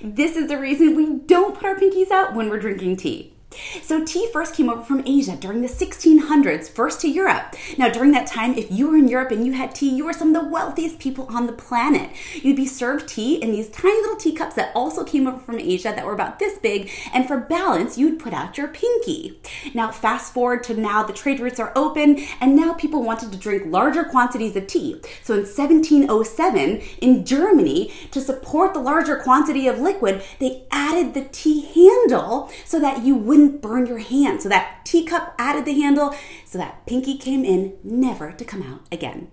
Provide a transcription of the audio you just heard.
This is the reason we don't put our pinkies out when we're drinking tea. So tea first came over from Asia during the 1600s, first to Europe. Now, during that time, if you were in Europe and you had tea, you were some of the wealthiest people on the planet. You'd be served tea in these tiny little teacups that also came over from Asia that were about this big, and for balance, you'd put out your pinky. Now, fast forward to now, the trade routes are open, and now people wanted to drink larger quantities of tea. So in 1707, in Germany, to support the larger quantity of liquid, they added the tea handle so that you wouldn't wouldn't burn your hand. So that teacup added the handle so that pinky came in never to come out again.